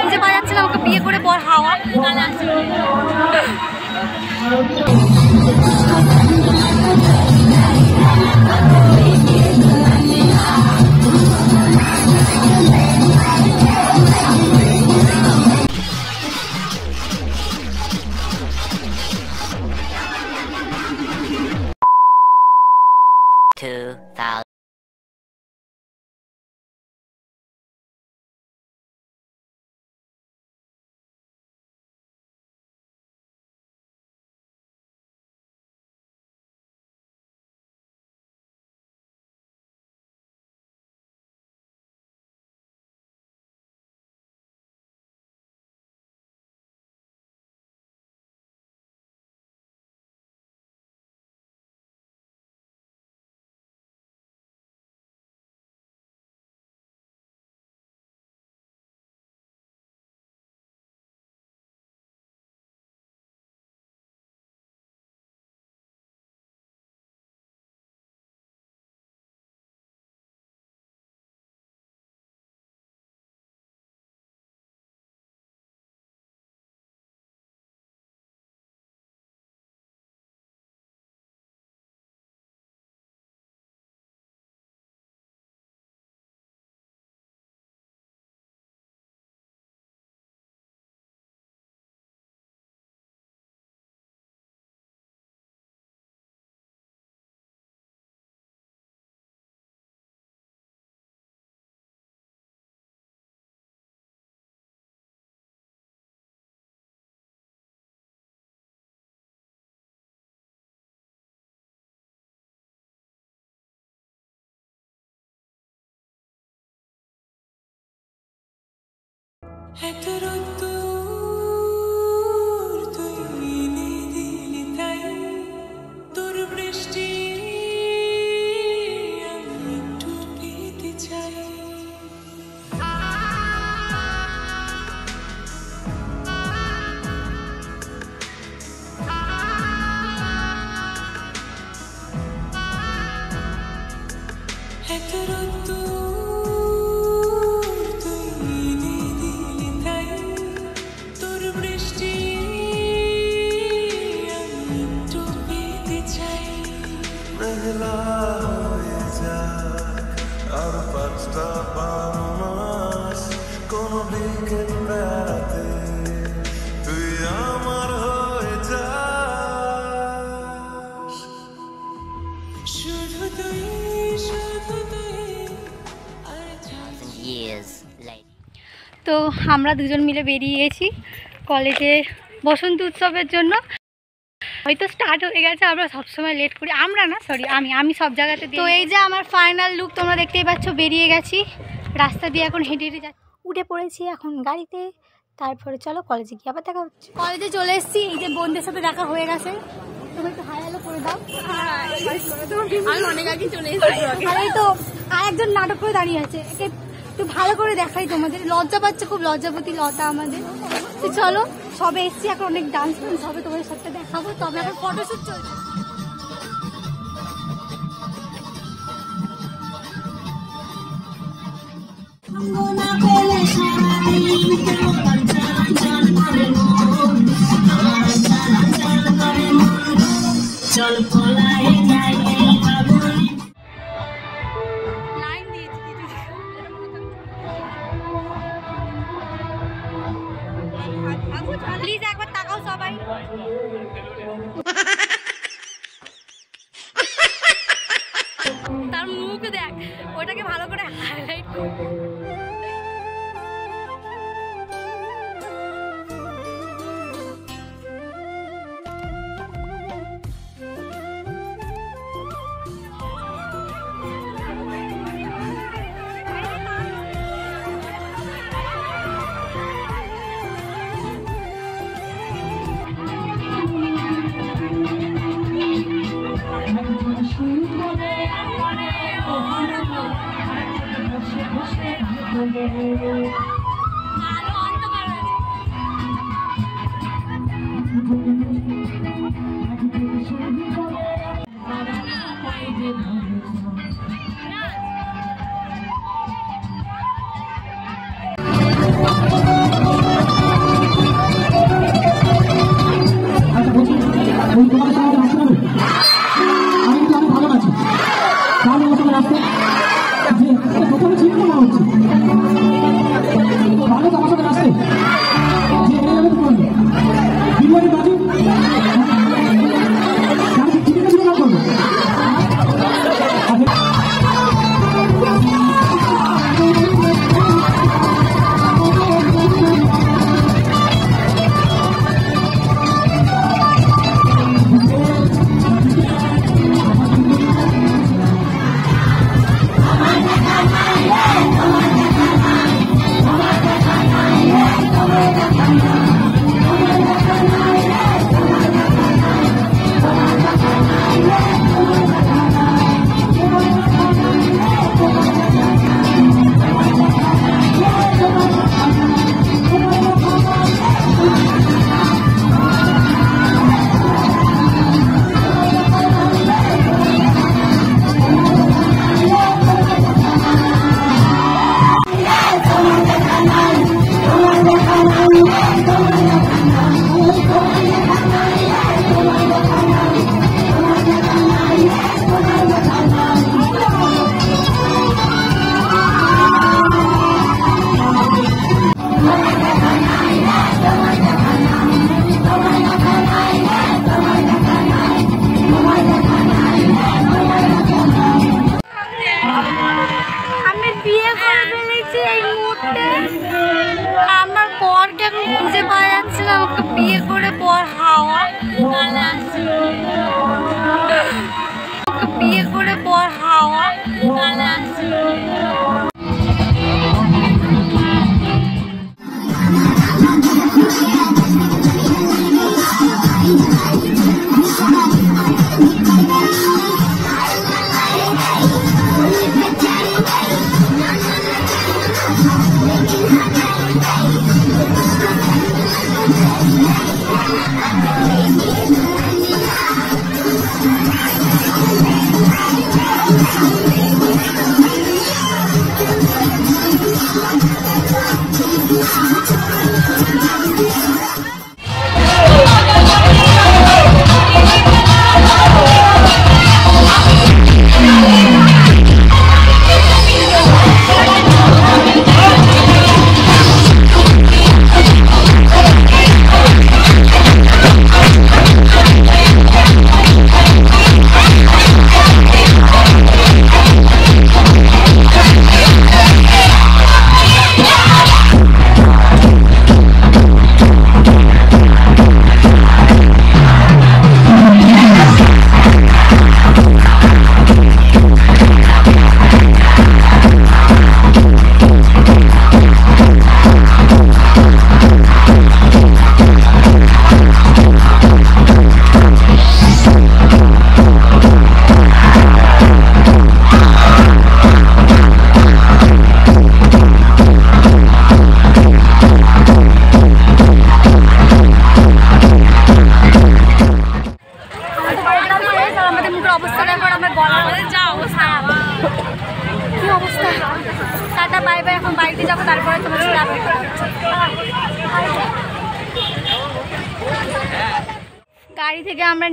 খুঁজে পাওয়া যাচ্ছিলাম ওকে বিয়ে করে পর হাওয়া। এত রোদ্দুর তো আমরা দুজন মিলে বেরিয়ে গেছি কলেজে বসন্ত উৎসবের জন্য। হয়তো স্টার্ট হয়ে গেছে আমরা সবসময় লেট করি। আমরা না সরি আমি আমি সব জায়গাতে তো এই যে আমার ফাইনাল লুক তোমরা দেখতেই পাচ্ছ বেরিয়ে গেছি। রাস্তা দিয়ে এখন হেঁটে হেঁটে যাচ্ছি। উঠে পড়েছি এখন গাড়িতে। তারপরে চলো কলেজে গিয়ে আবার দেখা হচ্ছে। কলেজে চলে এসেছি এই যে বোনদের সাথে দেখা হয়ে গেছে। তুমি একটু হাই হ্যালো করে দাও। আমি অনেক আগে চলে এসেছি। আর তো আর একজন নাটক করে দাঁড়িয়ে আছে। একটু ভালো করে দেখাই তোমাদের লজ্জা পাচ্ছে খুব লজ্জাপতি লতা আমাদের তো চলো সবে এসছি এখন অনেক ডান্স ফান্স হবে তোমাদের সাথে দেখাবো তবে এখন ফটোশ্যুট চলছে লাইন ভালো করে হাইলাইট আলো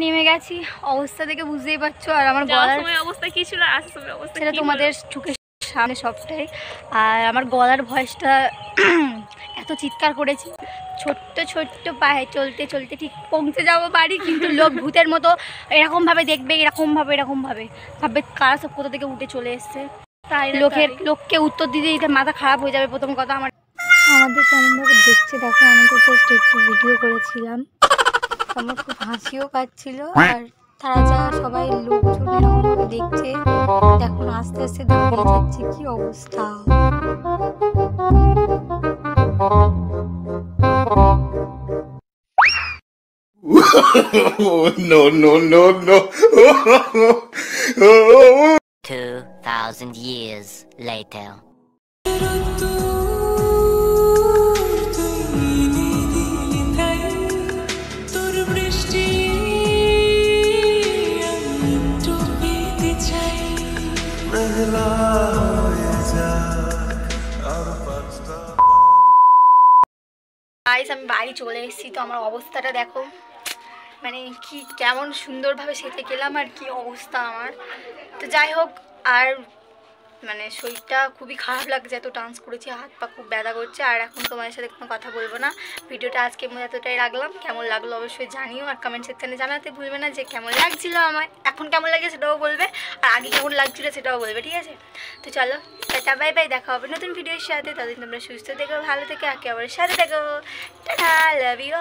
নেমে গেছি অবস্থা দেখে বুঝতেই পারছ আর আমার গলার অবস্থা কি ছিল অবস্থা সেটা তোমাদের চোখের সামনে সবটাই। আর আমার গলার ভয়েসটা এত চিৎকার করেছি ছোট্ট ছোট্ট পায়ে চলতে চলতে ঠিক পৌঁছে যাব বাড়ি কিন্তু লোক ভূতের মতো এরকমভাবে দেখবে এরকমভাবে এরকমভাবে। ভাববে কারা সব কোথা থেকে উঠে চলে এসছে। তাই লোকের লোককে উত্তর দিতে দিতে মাথা খারাপ হয়ে যাবে প্রথম কথা আমার। আমাদের কেমনভাবে দেখছে দেখো আমি তো জাস্ট একটু ভিডিও করেছিলাম। আমার খুব হাসিও পাচ্ছিল আর তারা যা সবাই লোকজন এরকমভাবে দেখছে এখন আস্তে আস্তে দাঁড়িয়ে যাচ্ছে কি অবস্থা no, no, no, no. 2,000 years later. Guys আমি বাড়ি চলে এসেছি, তো আমার অবস্থাটা দেখো। মানে কি, কেমন সুন্দরভাবে সেতে গেলাম আর কি অবস্থা আমার। তো যাই হোক, আর মানে শরীরটা খুবই খারাপ লাগছে, এত ডান্স করেছি, হাত পা খুব ব্যথা করছে, আর এখন তোমাদের সাথে কোনো কথা বলব না। ভিডিওটা আজকে মধ্যে এতটাই রাখলাম, কেমন লাগল অবশ্যই জানিও, আর কমেন্ট সেকশানে জানাতে ভুলবে না যে কেমন লাগছিল আমার এখন কেমন লাগে সেটাও বলবে, আর আগে কেমন লাগছিল সেটাও বলবে, ঠিক আছে? তো চলো, টাটা বাই বাই দেখা হবে নতুন ভিডিওর সাথে, ততদিন তোমরা সুস্থ থেকো, ভালো থেকো, একে অপরের সাথে থেকো, টাটা লাভ ইউ